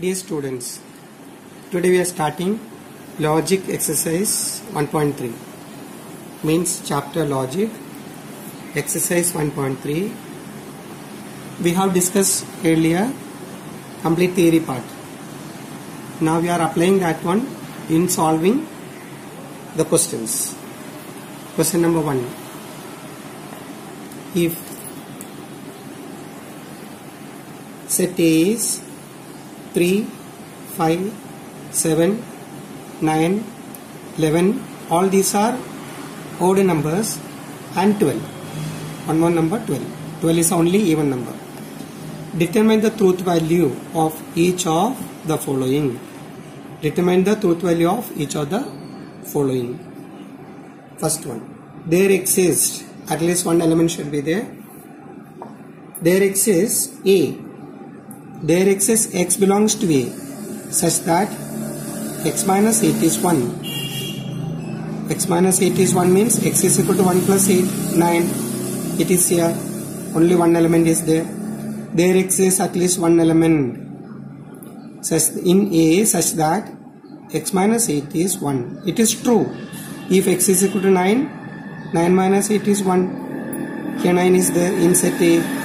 Dear students, today we are starting logic exercise 1.3 means chapter logic exercise 1.3 we have discussed earlier complete theory part. Now we are applying that one in solving the questions. Question number 1 if set A is 3 5 7 9 11 all these are odd numbers and 12 one more number 12 12 is only even number. Determine the truth value of each of the following. Determine the truth value of each of the following. First one. There exists at least one element should be there. There exists a there exists x belongs to a such that x minus 8 is 1 x minus 8 is 1 means x is equal to 1 plus 8 9 it is here. Only one element is there. There exists at least one element. Such in a such that x minus 8 is 1 it is true. If x is equal to 9 9 minus 8 is 1 here 9 is there in set a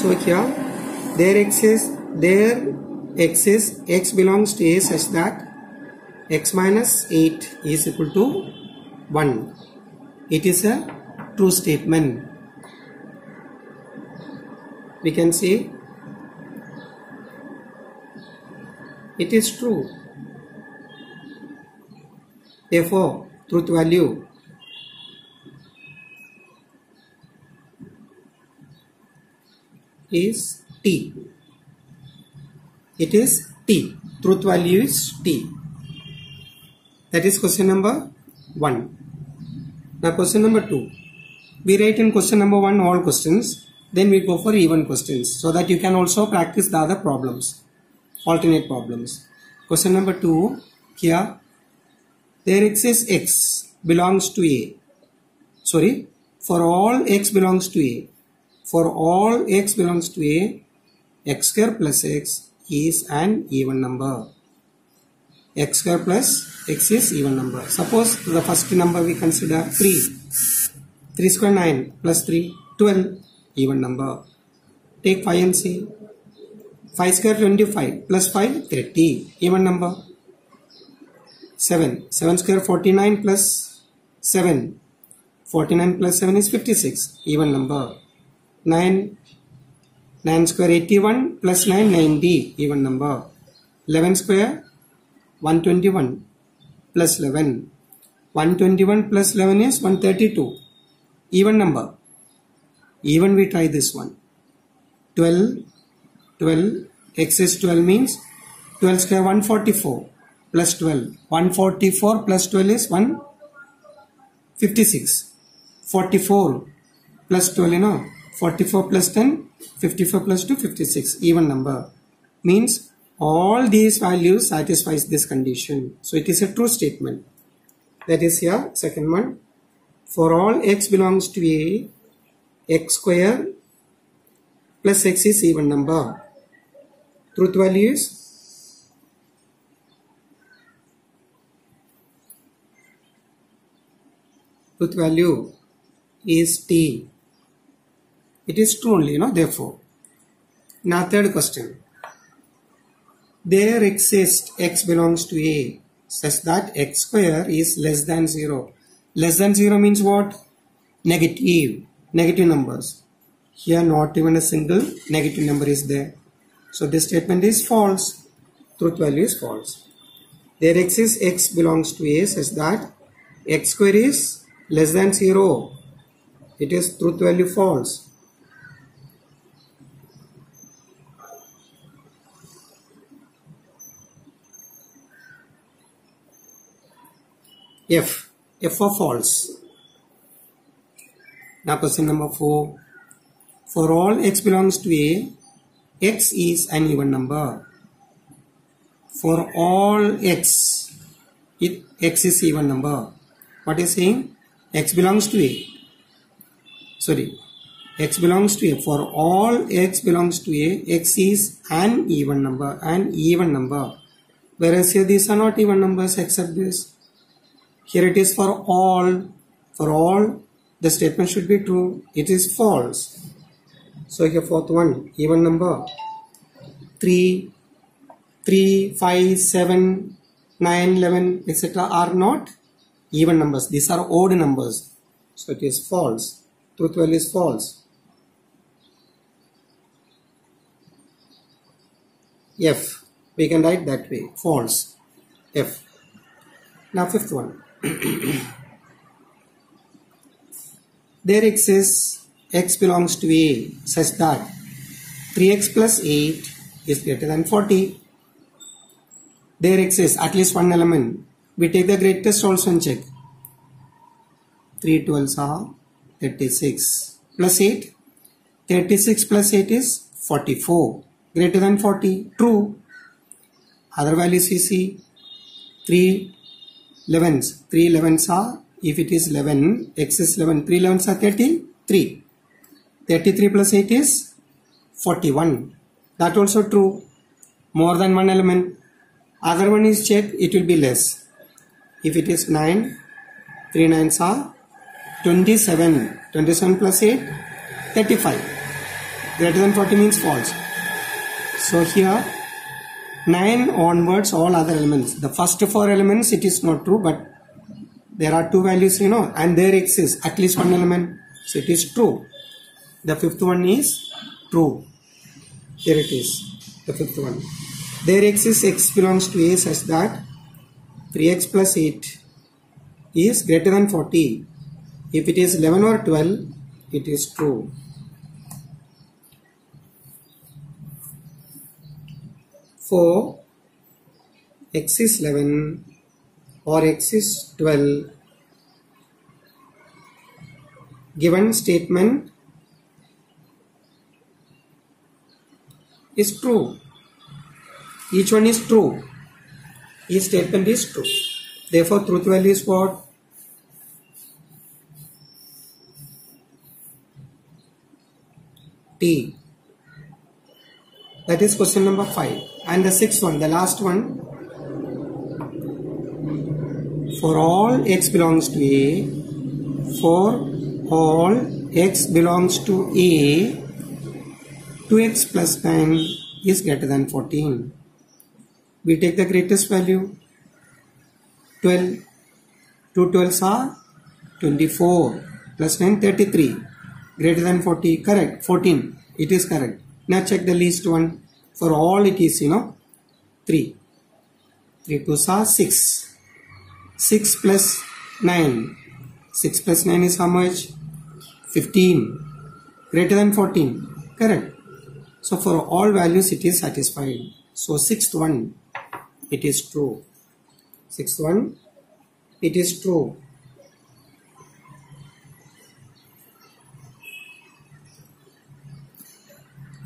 so here there exists there exists x belongs to a such that x minus 8 is equal to 1 it is a true statement. We can say it is true. Therefore truth value is t. It is t. Truth value is t. That is question number 1 now question number 2 we write in question number 1 all questions then we go for even questions so that you can also practice the other problems alternate problems. Question number 2 here. There exists x belongs to a. Sorry for all x belongs to a for all x belongs to a x square plus x is an even number. x square plus x is even number. Suppose the first number we consider 3 3 square 9 plus 3 12 even number. Take 5 and see 5 square 25 plus 5 30 even number. 7 7 square 49 plus 7 49 plus 7 is 56 even number 9 9 square 81 plus 9 90 even number. 11 square 121 plus 11 121 plus 11 is 132 even number. Even we try this one. 12 12 x is 12 means 12 square 144 plus 12 144 plus 12 is 156 44 plus 12 you know 44 plus 10 54 plus 2 56 even number. Means all these values satisfies this condition. So it is a true statement. That is here second one. For all x belongs to a x square plus x is even number. Truth value is truth value is t it is true only you know therefore. Now third question. There exists x belongs to a such that x square is less than 0 less than 0 means what? Negative. Negative numbers. Here not even a single negative number is there. So this statement is false. Truth value is false. There exists x belongs to a such that x square is less than 0 it is truth value false f f of false. Now question number 4 for all x belongs to a x is an even number. For all x it x is even number. What is saying? X belongs to a. Sorry. X belongs to a. For all x belongs to a x is an even number an even number. Whereas here these are not even numbers except this here it is for all for all the statement should be true it is false so here fourth one even number 3 3 5 7 9 11 etc are not even numbers these are odd numbers so it is false truth value is false F. We can write that way. False. F. Now fifth one. there exists x belongs to A such that 3x plus 8 is greater than 40. There exists at least one element. We take the greatest also and check. 3 12s are 36 plus 8. 36 plus 8 is 44 greater than 40 true other values we see 3 11s 3 11s are if it is 11 x is 11 3 11s are 33 33 plus 8 is 41 that also true. More than one element. Other one is checked it will be less. If it is 9 3 9s are 27 27 plus 8 35 greater than 40 means false. So here 9 onwards all other elements. The first four elements it is not true but there are two values you know and there exists at least one element so it is true. The fifth one is true. Here it is the fifth one. There exists x belongs to a such that 3x plus 8 is greater than 40. If it is 11 or 12 it is true. For x is 11 or x is 12 given statement is true. Each one is true. Each statement is true. Therefore truth value is what? T. That is question number 5 and the sixth one the last one. For all x belongs to a. For all x belongs to a 2x plus 9 is greater than 14 we take the greatest value 12 2 12s are 24 plus 9 33 greater than 40 correct 14 it is correct. Now check the least one for all it is you know 3 3 2s are 6 6 plus 9 6 plus 9 is how much? 15 greater than 14 correct. So for all values it is satisfied. So sixth one it is true. Sixth one it is true.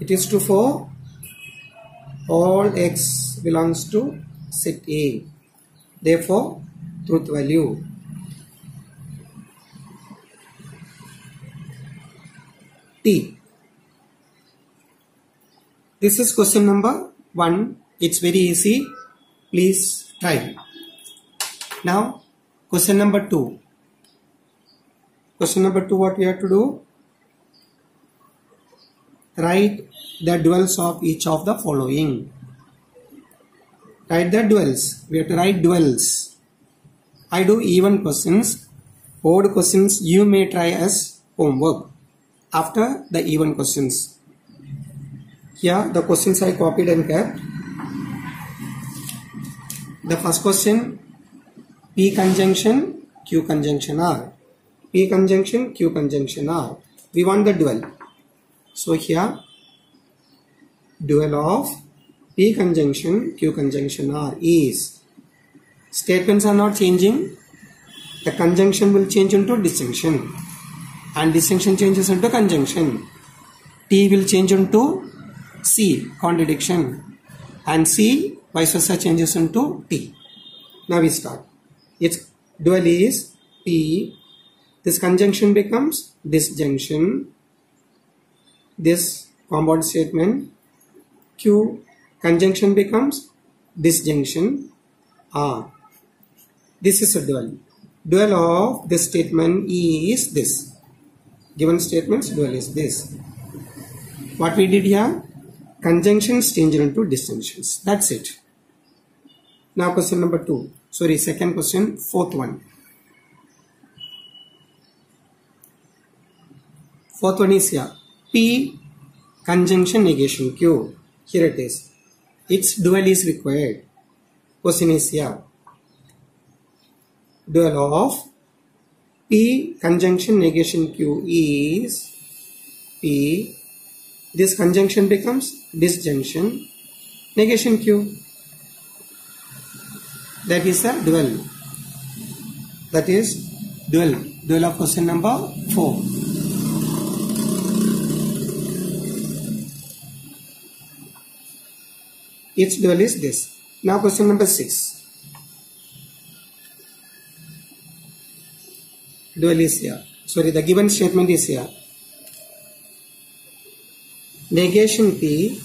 It is true for all x belongs to set A. Therefore, truth value T. This is question number 1. It's very easy. Please try. Now, question number 2. Question number 2 what we have to do? Write the duals of each of the following. Write the duals. We have to write duals. I do even questions. Odd questions you may try as homework after the even questions. Here the questions I copied and kept. The first question P conjunction Q conjunction R. P conjunction Q conjunction R. We want the dual. So here dual of P conjunction Q conjunction R is. Statements are not changing. The conjunction will change into disjunction. And disjunction changes into conjunction. T will change into C contradiction. And C vice versa changes into T. Now we start. Its dual is P. This conjunction becomes disjunction this compound statement q conjunction becomes disjunction r. This is a dual. Dual of this statement is this. Given statements dual is this. What we did here? Conjunctions changed into disjunctions. That's it. Now question number two. Sorry second question fourth one. Fourth one is here p conjunction negation q. Here it is. Its dual is required. Question is here. Dual of p conjunction negation q is p. This conjunction becomes disjunction negation q. That is the dual. That is dual. Dual of question number 4 its dual is this now question number 6 dual is here sorry the given statement is here negation p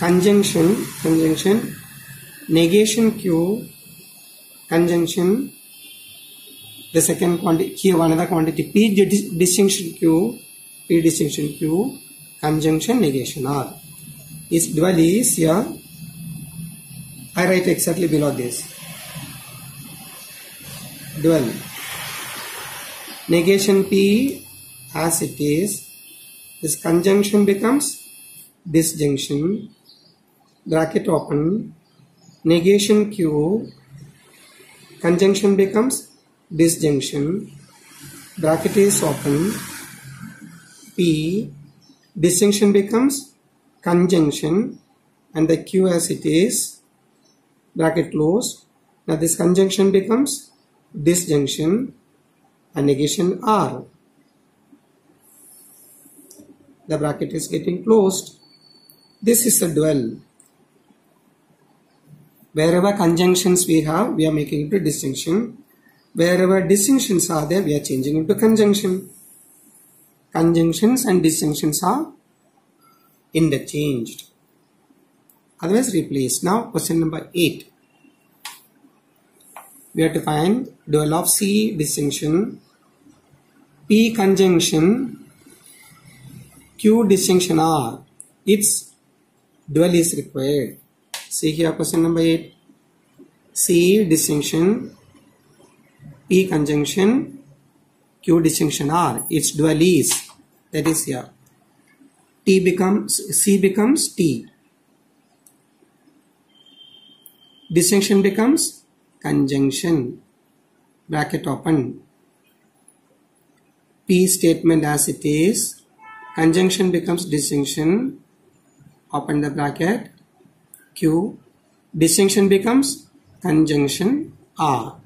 conjunction conjunction negation q conjunction the second quantity here another quantity p dis- distinction q p distinction q conjunction negation r is dual is here i write exactly below this. Dual. Negation p as it is this conjunction becomes disjunction bracket open negation q conjunction becomes disjunction bracket is open p disjunction becomes conjunction and the q as it is bracket closed now this conjunction becomes disjunction and negation r. The bracket is getting closed. This is a dual. Wherever conjunctions we have we are making into disjunction wherever disjunctions are there we are changing into conjunction. Conjunctions and disjunctions are interchanged otherwise replace. now question number 8 we have to find dual of c disjunction p conjunction q disjunction r its dual is required. See here question number 8 c disjunction p conjunction q disjunction r its dual is. That is here. T becomes c becomes t disjunction becomes conjunction bracket open. P statement as it is conjunction becomes disjunction open the bracket. Q disjunction becomes conjunction r.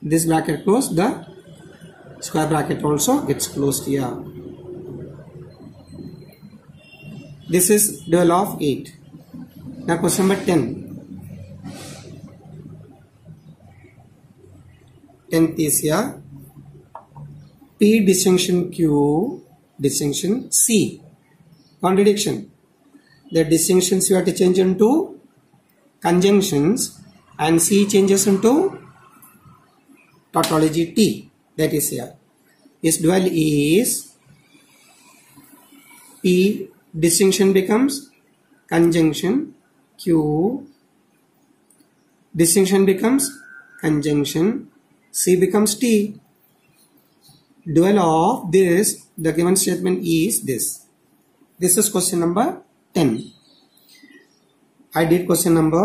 This bracket closed the square bracket also gets closed here. This is dual of 8 now question number 10 10th is here p disjunction q disjunction c. Contradiction. The disjunctions you have to change into conjunctions and c changes into tautology t that is here. Its dual is p disjunction becomes conjunction q. Disjunction becomes conjunction c becomes t. Dual of this the given statement is this. This is question number 10 i did question number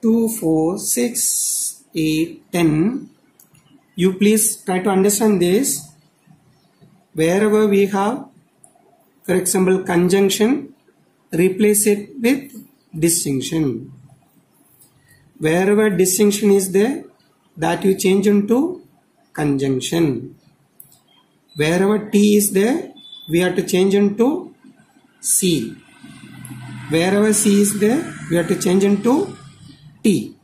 2 4 6 8 10 you please try to understand this. Wherever we have for example conjunction replace it with disjunction. Wherever disjunction is there that you change into conjunction. Wherever t is there we have to change into c. Wherever c is there we have to change into t.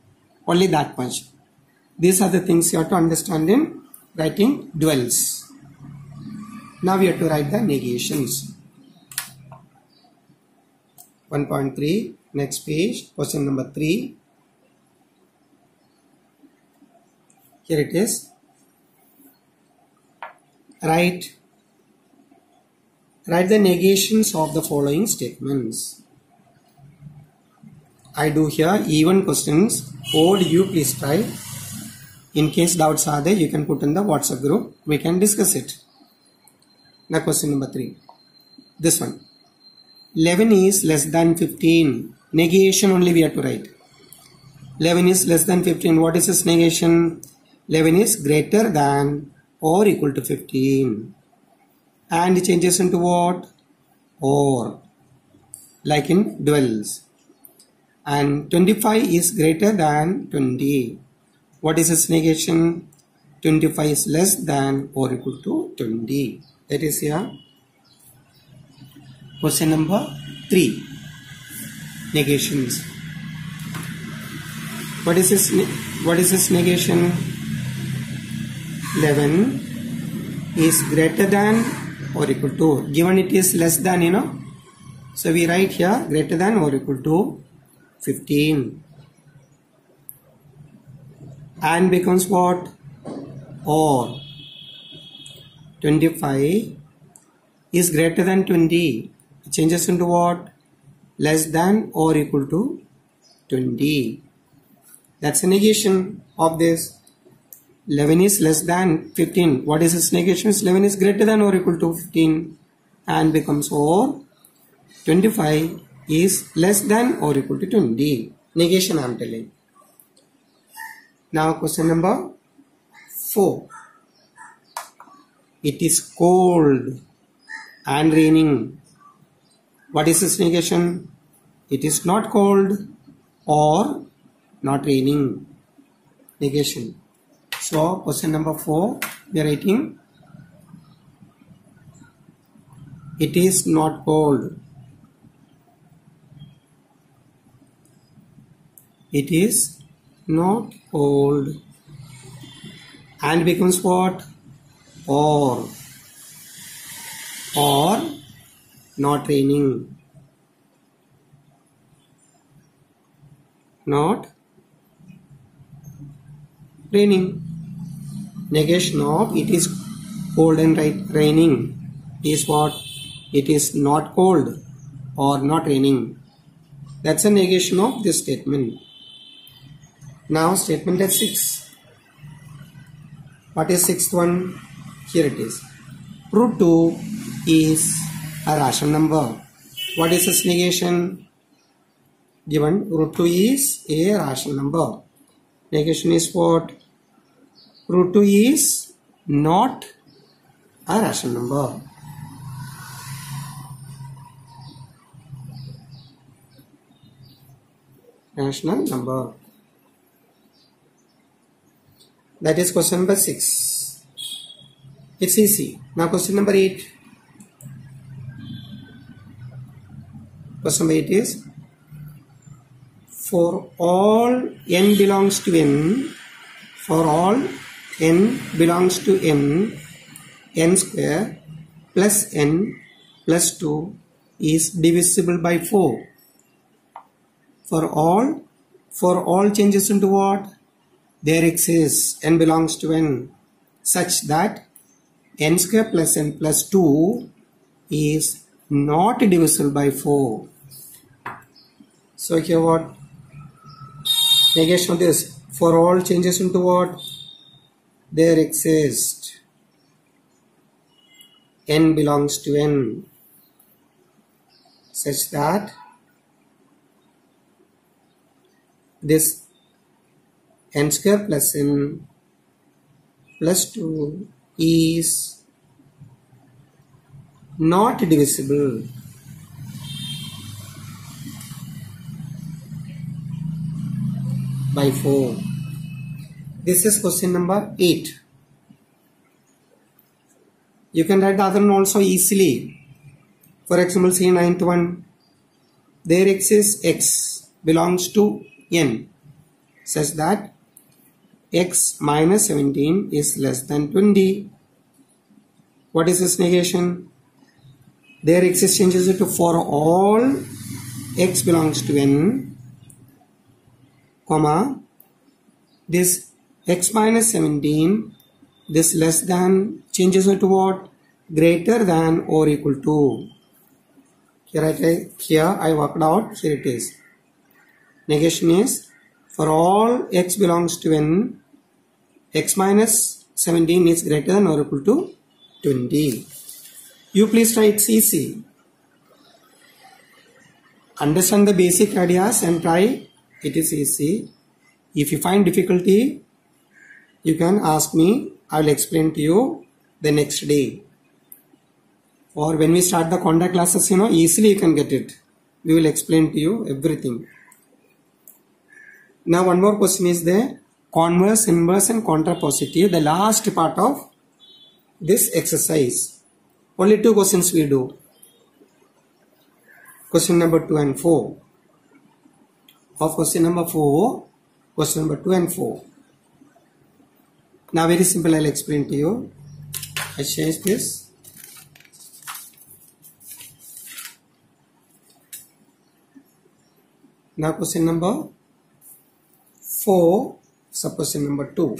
Only that much. These are the things you have to understand in writing duals. Now we have to write the negations. 1.3 next page question number 3 here it is. Write write the negations of the following statements. I do here even questions. Odd you please try. In case doubts are there you can put in the whatsapp group. We can discuss it. Now question number 3 this one. 11 is less than 15 negation only we have to write. 11 is less than 15 what is this negation 11 is greater than or equal to 15 and it changes into what? Or like in duals and 25 is greater than 20 what is its negation? 25 is less than or equal to 20 that is here. Question number 3 Negations. What is this what is this negation? 11 is greater than or equal to given it is less than you know so we write here greater than or equal to 15 and becomes what or 25 is greater than 20 it changes into what? Less than or equal to 20. That's a negation of this. 11 is less than 15. What is its negation? 11 is greater than or equal to 15 and becomes or 25 is less than or equal to 20. Negation I am telling. Now question number 4. It is cold and raining what is its negation? It is not cold or not raining. Negation. So question number 4 we are writing. It is not cold. It is not cold. And becomes what? Or. Or not raining. Not raining negation of it is cold and raining is what it is not cold or not raining that's a negation of this statement now statement at 6 what is sixth one here it is root 2 is a rational number. What is its negation? Given root 2 is a rational number. Negation is what? Root 2 is not a rational number. Rational number. That is question number 6. It's easy. Now question number 8. Question number 8 is for all n belongs to n for all n belongs to n n square plus n plus 2 is divisible by 4 for all for all changes into what? There exists n belongs to n such that n square plus n plus 2 is not divisible by 4 so here what? Negation of this for all changes into what there exist n belongs to n. Such that this n square plus n plus 2 is not divisible. By 4 this is question number 8 you can write the other one also easily. For example see ninth one there exists x belongs to n. Such that x minus 17 is less than 20 what is this negation? There exists changes to for all x belongs to n comma this x minus 17 this less than changes into what? Greater than or equal to. Here I here I worked out here it is. Negation is for all x belongs to n x minus 17 is greater than or equal to 20 you please try CC understand the basic ideas and try it is easy. If you find difficulty you can ask me i will explain to you the next day. Or when we start the contact classes you know easily you can get it. We will explain to you everything. Now one more question is the converse inverse and contrapositive the last part of this exercise. Only two questions we do. Question number 2 and 4 of question number 4 question number 2 and 4 now very simple i'll explain to you. I change this. Now question number 4 sub question number 2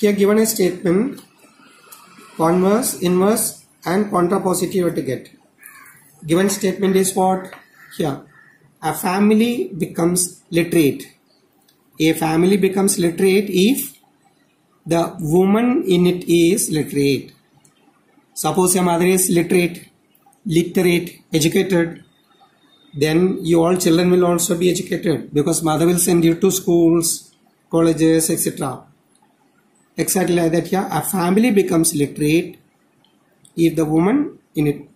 Here given a statement, converse, inverse and contrapositive to get. Given statement is what? Here, a family becomes literate. A family becomes literate if the woman in it is literate. Suppose your mother is literate, literate, educated, then you all children will also be educated because mother will send you to schools, colleges, etc exactly like that here a family becomes literate if the woman in it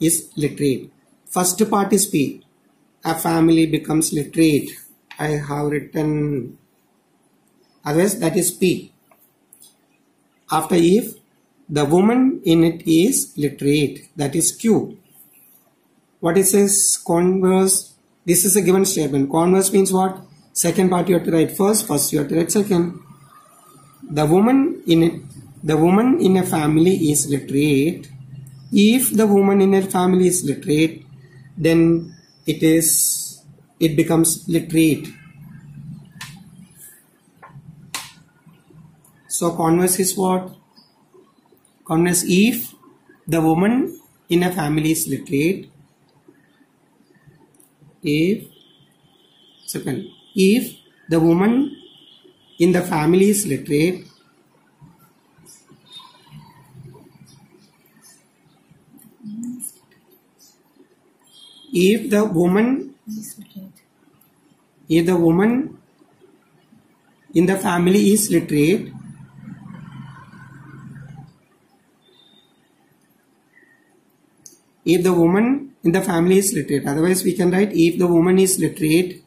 is literate. First part is p. A family becomes literate. I have written otherwise that is p. After if the woman in it is literate that is q. What is this? Converse. This is a given statement. Converse means what? Second part you have to write first first you have to write second. The woman in a, the woman in a family is literate if the woman in her family is literate then it is it becomes literate. So converse is what? Converse if the woman in a family is literate if second if the woman in the family is literate if the woman if the woman in the family is literate if the woman in the family is literate otherwise we can write if the woman is literate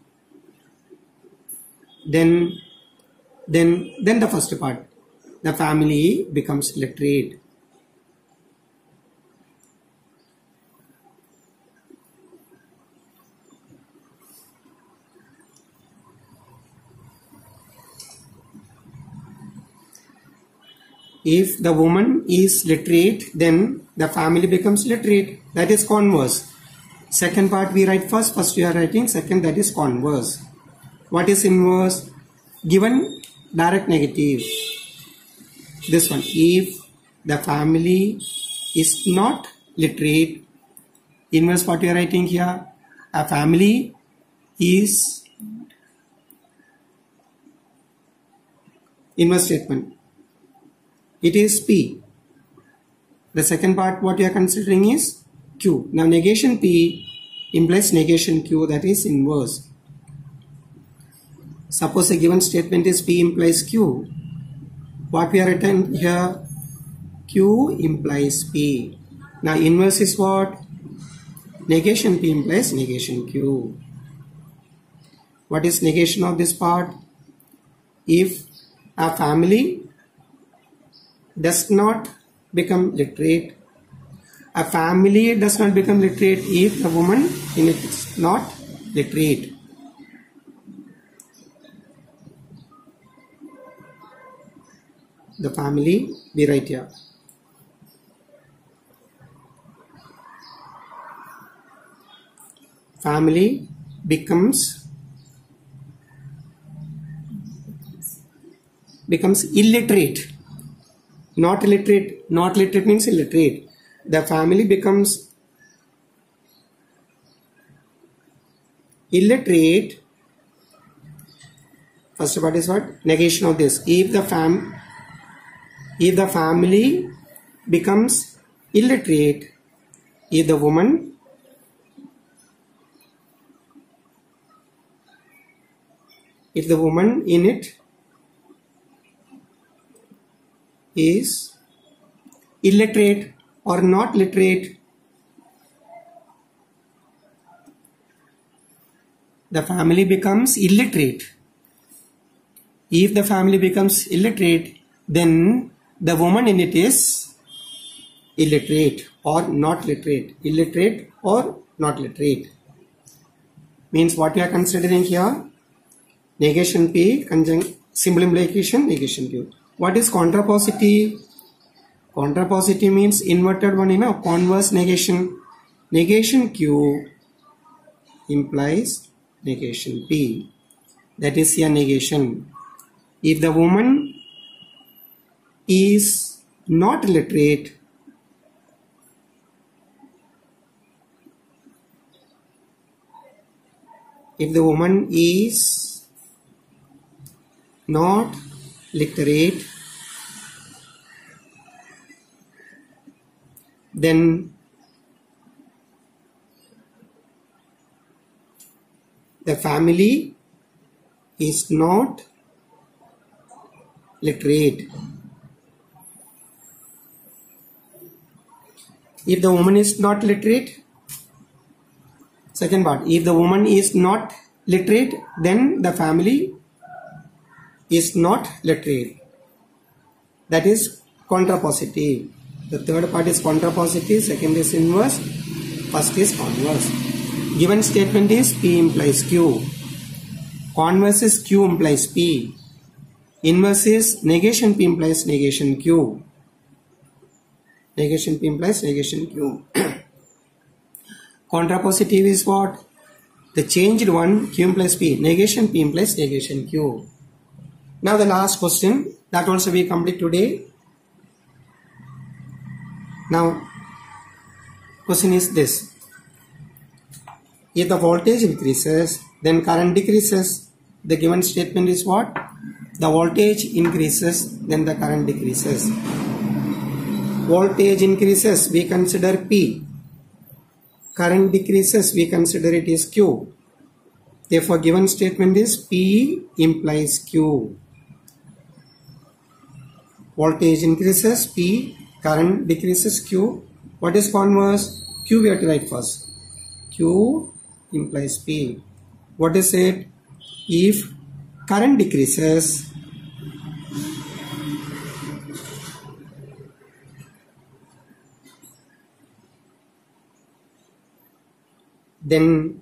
then then then the first part the family becomes literate if the woman is literate then the family becomes literate. That is converse. Second part we write first. First we are writing. Second that is converse. What is inverse? Given direct negative. This one. If the family is not literate inverse what you are writing here? A family is inverse statement it is p the second part what you are considering is q now negation p implies negation q that is inverse Suppose a given statement is P implies Q. What we are written here? Q implies P. Now inverse is what? Negation P implies negation Q. What is negation of this part? If a family does not become literate, a family does not become literate if the woman in it is not literate. the family we write here. Family becomes becomes illiterate not illiterate. Not literate means illiterate. The family becomes illiterate. First part is what? Negation of this. If the fam if the family becomes illiterate if the woman if the woman in it is illiterate or not literate. The family becomes illiterate. If the family becomes illiterate then the woman in it is illiterate or not literate. Illiterate or not literate. Means what we are considering here? Negation p conjunct symbol implication negation q what is contrapositive contrapositive means inverted one in a converse negation. Negation q implies negation p. That is here negation. If the woman is not literate if the woman is not literate then the family is not literate if the woman is not literate second part if the woman is not literate then the family is not literate. That is contrapositive. The third part is contrapositive, second is inverse, first is converse. Given statement is P implies Q. Converse is Q implies P. Inverse is negation P implies negation Q. Negation P implies negation Q. Contrapositive is what? The changed one Q implies P. Negation P implies negation Q. Now the last question that also we complete today. Now question is this. If the voltage increases then current decreases. The given statement is what? The voltage increases then the current decreases. Voltage increases we consider P. Current decreases we consider it is Q. Therefore given statement is P implies Q voltage increases P, current decreases Q. What is converse? Q we have to write first. Q implies P. What is it? If current decreases, then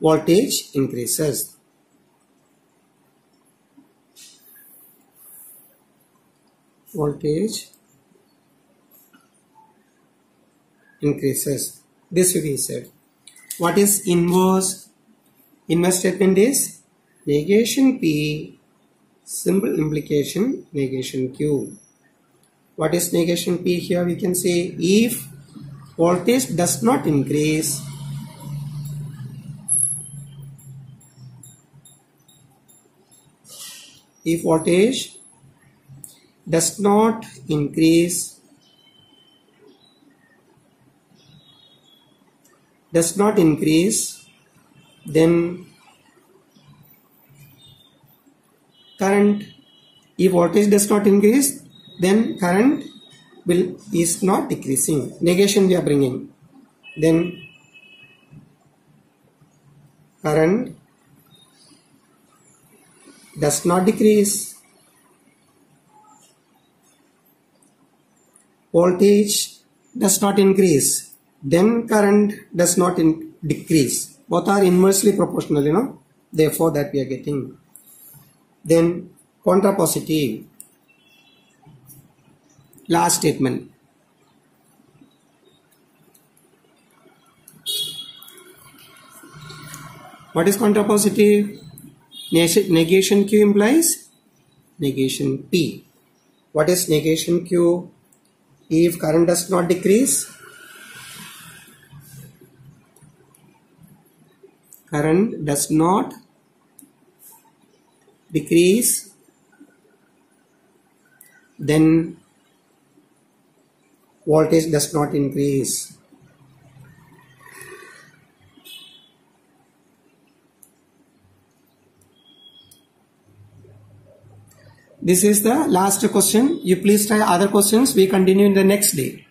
voltage increases. Voltage increases. This be said. What is inverse? Inverse statement is negation P, simple implication negation Q. What is negation P here? We can say if voltage does not increase, if voltage does not increase does not increase then current if voltage does not increase then current will is not decreasing. Negation we are bringing. Then current does not decrease voltage does not increase then current does not decrease both are inversely proportional you know therefore that we are getting then Contrapositive. Last statement. What is contrapositive? Negation Q implies negation P. What is negation Q? If current does not decrease, current does not decrease, then voltage does not increase. This is the last question. You please try other questions. We continue in the next day.